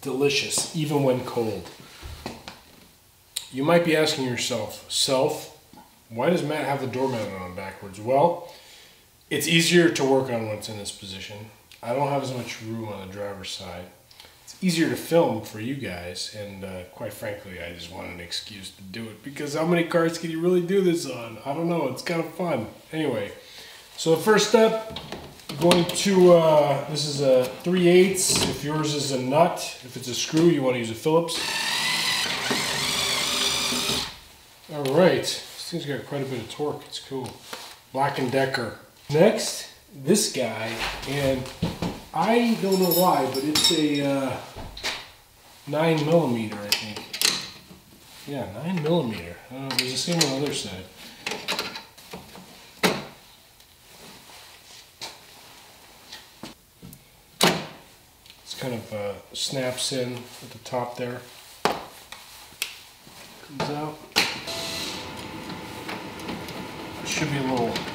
Delicious, even when cold. You might be asking yourself, self, why does Matt have the door mounted on backwards? Well, it's easier to work on when it's in this position. I don't have as much room on the driver's side. It's easier to film for you guys, and uh, quite frankly, I just wanted an excuse to do it because how many cars can you really do this on? I don't know. It's kind of fun. Anyway, so the first step, going to uh, this is a 3 8 If yours is a nut, if it's a screw, you want to use a Phillips. All right, this thing's got quite a bit of torque. It's cool. Black and Decker. Next, this guy, and I don't know why, but it's a uh, nine millimeter, I think. Yeah, nine millimeter. Uh, there's the same on the other side. It's kind of uh, snaps in at the top there. Comes out. Should be a little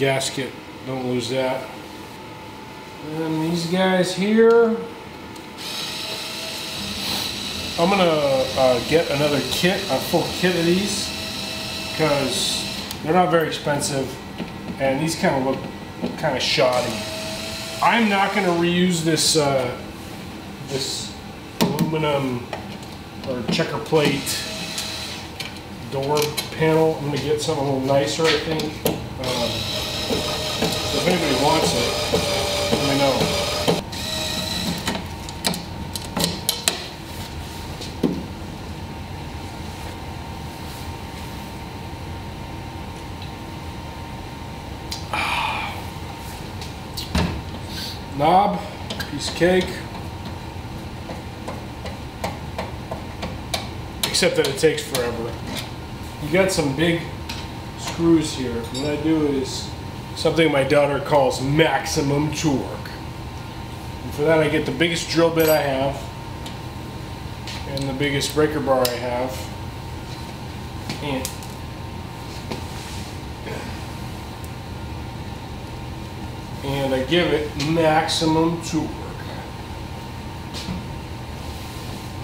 gasket. Don't lose that. And these guys here, I'm gonna uh, get another kit, a full kit of these, because they're not very expensive, and these kind of look kind of shoddy. I'm not gonna reuse this uh, this aluminum or checker plate door panel. I'm gonna get something a little nicer, I think. If anybody wants it, let me know. knob, piece of cake. Except that it takes forever. You got some big screws here. What I do is something my daughter calls maximum torque. And for that I get the biggest drill bit I have and the biggest breaker bar I have and and I give it maximum torque.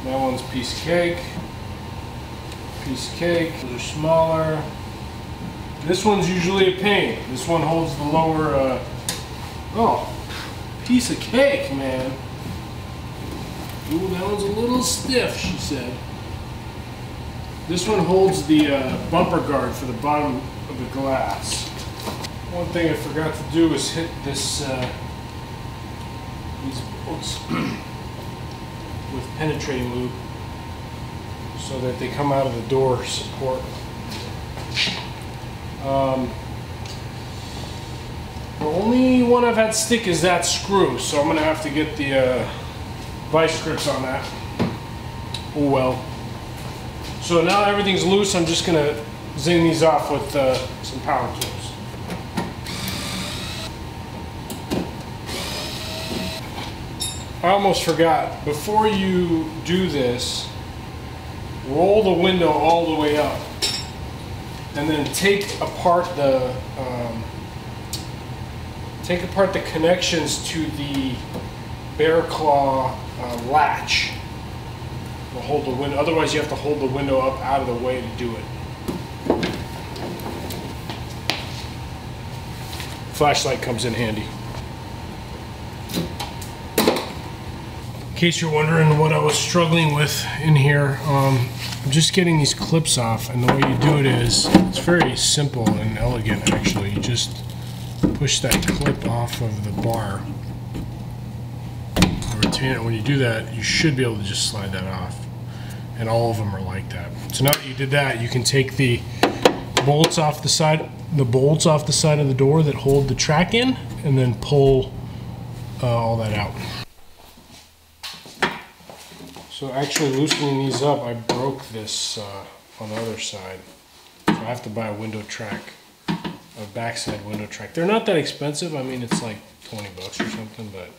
That one's piece of cake, piece of cake, those are smaller. This one's usually a pain. This one holds the lower, uh, oh, piece of cake, man. Ooh, that one's a little stiff, she said. This one holds the uh, bumper guard for the bottom of the glass. One thing I forgot to do is hit this, uh, these bolts with penetrating lube so that they come out of the door support. Um, the only one I've had stick is that screw, so I'm gonna have to get the uh, vise grips on that. Oh well. So now everything's loose, I'm just gonna zing these off with uh, some power tools. I almost forgot, before you do this, roll the window all the way up and then take apart the um, take apart the connections to the bear claw uh, latch to hold the window. Otherwise, you have to hold the window up out of the way to do it. Flashlight comes in handy. In case you're wondering what I was struggling with in here, um, I'm just getting these clips off and the way you do it is, it's very simple and elegant actually. You just push that clip off of the bar. Retainer. When you do that, you should be able to just slide that off. And all of them are like that. So now that you did that, you can take the bolts off the side, the bolts off the side of the door that hold the track in, and then pull uh, all that out. So actually loosening these up, I broke this uh, on the other side. So I have to buy a window track a backside window track. They're not that expensive. I mean, it's like 20 bucks or something, but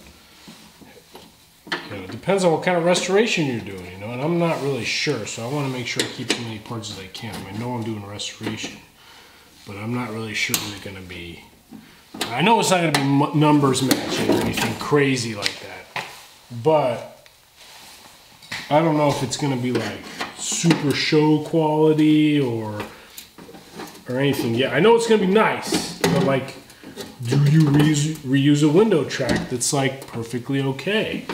you know, it depends on what kind of restoration you're doing, you know, and I'm not really sure, so I want to make sure I keep as many parts as I can. I, mean, I know I'm doing restoration, but I'm not really sure they're going to be. I know it's not going to be numbers matching or anything crazy like that, but I don't know if it's going to be like super show quality or or anything. Yeah, I know it's gonna be nice, but like, do you reuse, reuse a window track that's like perfectly okay?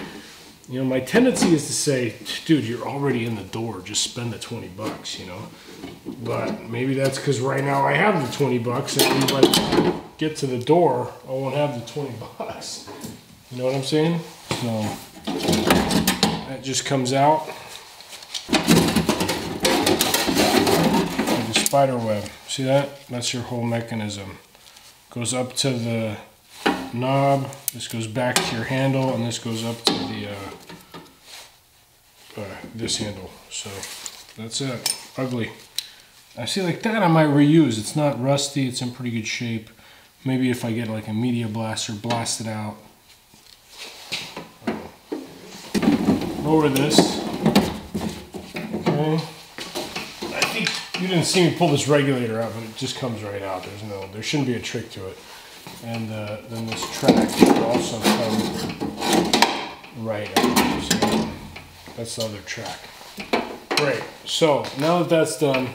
You know, my tendency is to say, dude, you're already in the door. Just spend the 20 bucks, you know? But maybe that's because right now I have the 20 bucks and time I get to the door, I won't have the 20 bucks. You know what I'm saying? So that just comes out. Like a spider web. See that? That's your whole mechanism. Goes up to the knob. This goes back to your handle, and this goes up to the uh, uh, this handle. So that's it. Ugly. I see like that I might reuse. It's not rusty. It's in pretty good shape. Maybe if I get like a media blaster, blast it out. Lower this. Okay. I think you didn't see me pull this regulator out, but it just comes right out. There's no, there shouldn't be a trick to it. And uh, then this track should also come right out. So that's the other track. Great. So now that that's done,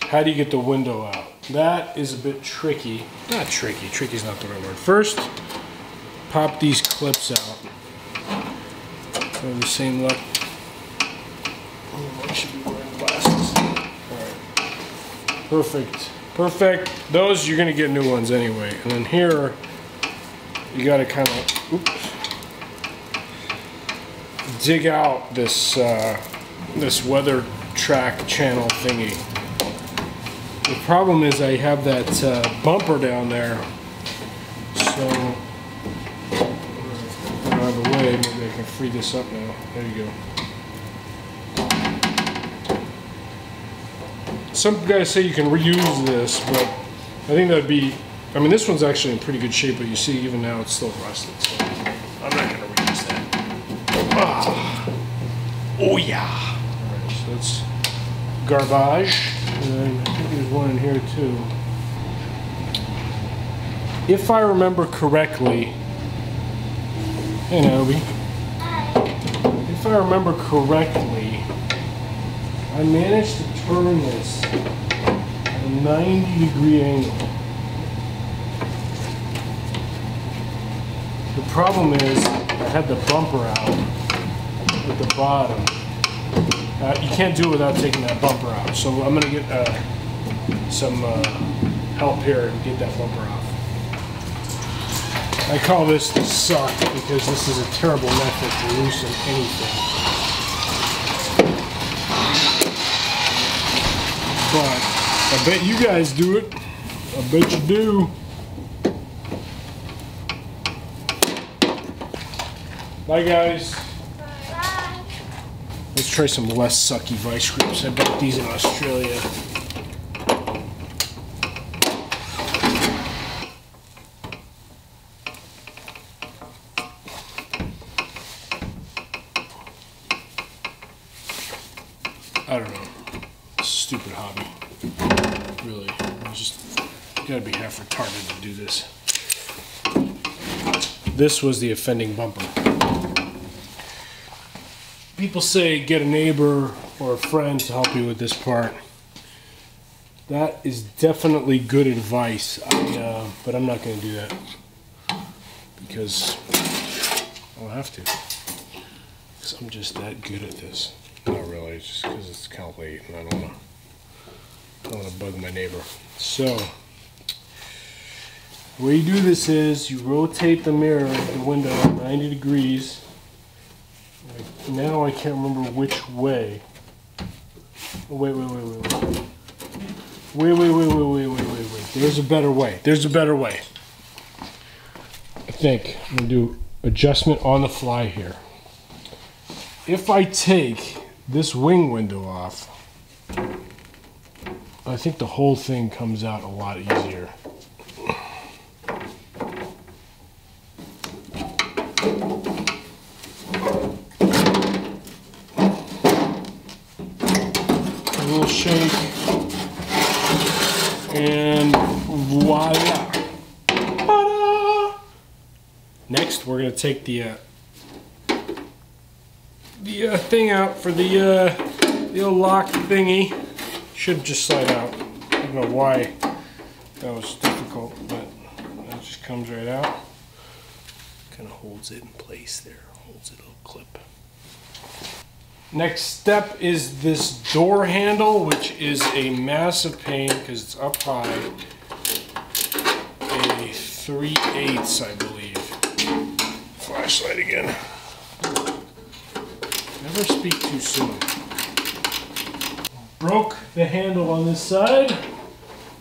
how do you get the window out? That is a bit tricky. Not tricky. Tricky is not the right word. First, pop these clips out. The same look. Oh, I should be wearing glasses. All right. Perfect. Perfect. Those, you're going to get new ones anyway. And then here, you got to kind of, oops, dig out this, uh, this weather track channel thingy. The problem is I have that uh, bumper down there. So, out of the way, can free this up now. There you go. some guys say you can reuse this, but I think that'd be, I mean, this one's actually in pretty good shape, but you see even now it's still rusted, so I'm not gonna reuse that. Ah. Oh yeah. All right, so that's garbage, and I think there's one in here too. If I remember correctly, hey Naomi, if I remember correctly, I managed to turn this at a 90 degree angle. The problem is I had the bumper out at the bottom. Uh, you can't do it without taking that bumper out. So I'm going to get uh, some uh, help here and get that bumper off. I call this the suck because this is a terrible method to loosen anything. But I bet you guys do it. I bet you do. Bye guys. Bye. Let's try some less sucky vise grips. I bought these in Australia. I don't know stupid hobby. Really. just gotta be half retarded to do this. This was the offending bumper. People say get a neighbor or a friend to help you with this part. That is definitely good advice, I, uh, but I'm not going to do that because I'll have to. Because I'm just that good at this. Not really, just because it's kind of late and I don't want to. I don't want to bug my neighbor. So, the way you do this is you rotate the mirror, the window 90 degrees. Now I can't remember which way. Oh, wait, wait, wait, wait, wait. Wait, wait, wait, wait, wait, wait, wait, wait. There's a better way. There's a better way. I think I'm going to do adjustment on the fly here. If I take this wing window off, I think the whole thing comes out a lot easier. Next, we're gonna take the uh, the uh, thing out for the uh, the old lock thingy. Should just slide out. I don't know why that was difficult, but it just comes right out. Kind of holds it in place there. Holds it a little clip. Next step is this door handle, which is a massive pain because it's up high. A 3 eighths, I believe. Flashlight again. Never speak too soon. Broke the handle on this side,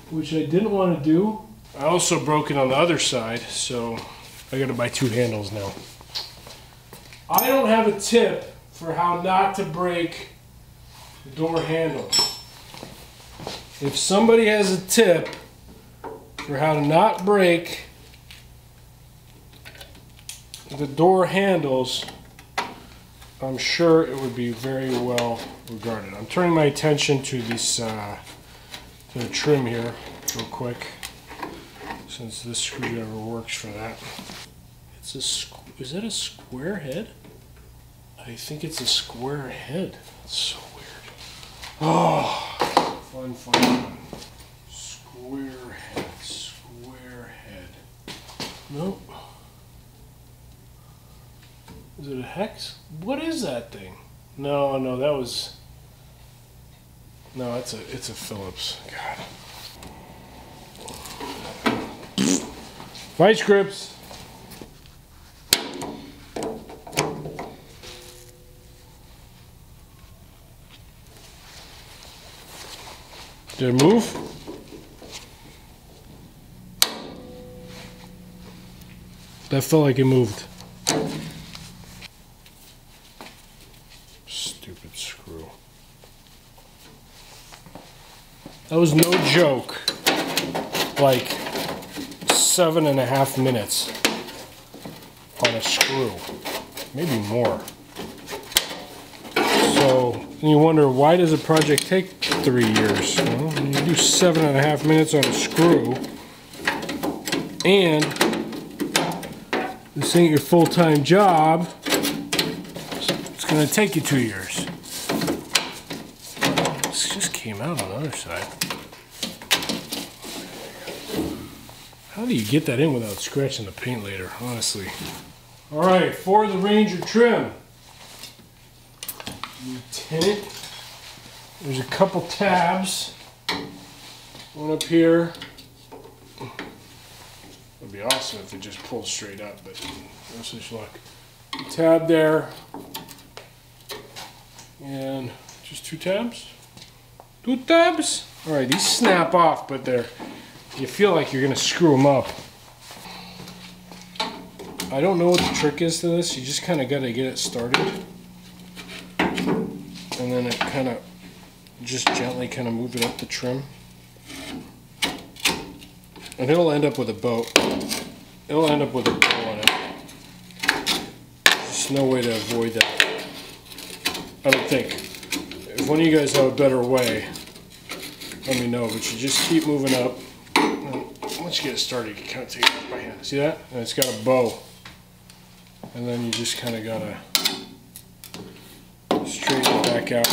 which I didn't want to do. I also broke it on the other side, so I gotta buy two handles now. I don't have a tip for how not to break the door handle. If somebody has a tip for how to not break the door handles, I'm sure it would be very well regarded. I'm turning my attention to this uh, to the trim here real quick since this screwdriver works for that. It's a is that a square head? I think it's a square head. That's so weird. Oh, fun, fun, fun. Square head, square head. Nope. Is it a hex? What is that thing? No, no, that was. No, it's a it's a Phillips. God. Vise grips. Did it move? That felt like it moved. Stupid screw. That was no joke. Like seven and a half minutes on a screw. Maybe more. So you wonder why does a project take three years? Well, you do seven and a half minutes on a screw and this ain't your full-time job, it's gonna take you two years. This just came out on the other side. How do you get that in without scratching the paint later, honestly? All right, for the Ranger trim. Lieutenant. There's a couple tabs. One up here. It'd be awesome if it just pulled straight up, but no such luck. Tab there. And just two tabs. Two tabs. All right, these snap off, but they're, you feel like you're gonna screw them up. I don't know what the trick is to this. You just kind of got to get it started. And then it kind of, just gently kind of move it up the trim. And it'll end up with a boat. It'll end up with a bow on it. There's no way to avoid that. I don't think. If one of you guys have a better way, let me know. But you just keep moving up. Once you get it started, you can kind of take it off by hand. See that? And it's got a bow. And then you just kind of gotta straighten it back out.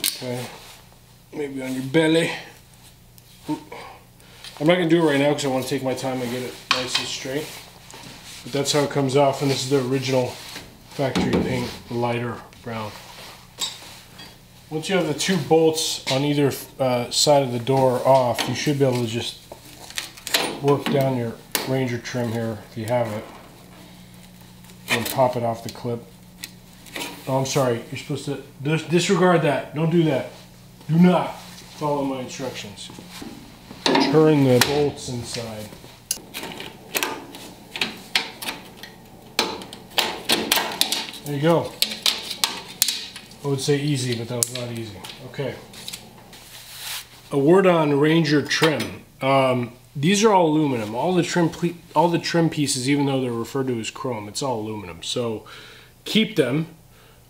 Okay. Maybe on your belly. I'm not gonna do it right now because I want to take my time and get it nice and straight. But that's how it comes off, and this is the original factory paint, lighter brown. Once you have the two bolts on either uh, side of the door off, you should be able to just work down your Ranger trim here if you have it, and pop it off the clip. Oh, I'm sorry. You're supposed to dis disregard that. Don't do that. Do not follow my instructions. Turn the bolts inside. There you go. I would say easy, but that was not easy. Okay. A word on Ranger trim. Um, these are all aluminum. All the trim, all the trim pieces, even though they're referred to as chrome, it's all aluminum. So keep them.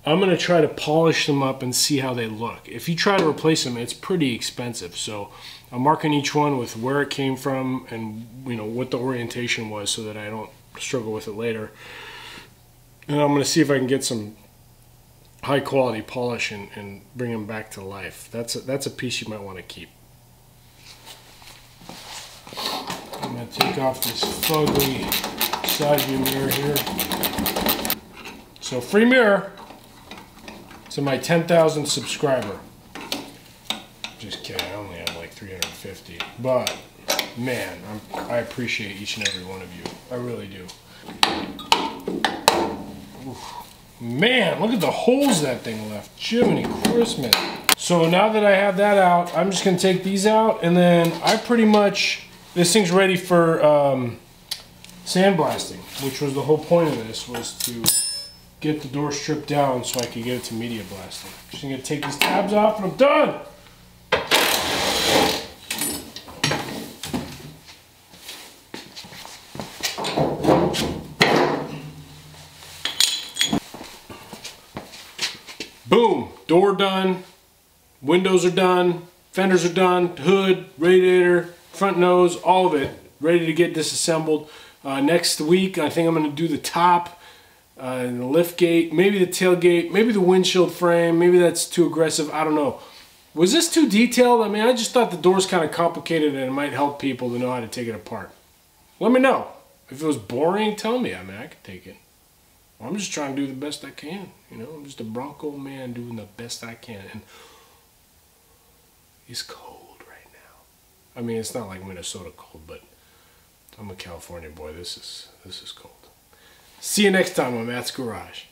I'm gonna try to polish them up and see how they look. If you try to replace them, it's pretty expensive. So I'm marking each one with where it came from and you know what the orientation was so that I don't struggle with it later. And I'm going to see if I can get some high quality polish and, and bring them back to life. That's a, that's a piece you might want to keep. I'm going to take off this fugly side view mirror here. So free mirror to my 10,000 subscriber. Just kidding, I only have like 350. But man, I'm, I appreciate each and every one of you. I really do. Oof. Man, look at the holes that thing left. Jiminy Christmas. So now that I have that out, I'm just gonna take these out and then I pretty much, this thing's ready for um, sandblasting, which was the whole point of this, was to get the door stripped down so I could get it to media blasting. Just gonna take these tabs off and I'm done. Door done, windows are done, fenders are done, hood, radiator, front nose, all of it ready to get disassembled. Uh, next week, I think I'm going to do the top uh, and the lift gate, maybe the tailgate, maybe the windshield frame, maybe that's too aggressive, I don't know. Was this too detailed? I mean, I just thought the door's kind of complicated and it might help people to know how to take it apart. Let me know. If it was boring, tell me. I mean, I could take it. I'm just trying to do the best I can. You know, I'm just a Bronco man doing the best I can. And it's cold right now. I mean, it's not like Minnesota cold, but I'm a California boy. This is this is cold. See you next time on Matt's Garage.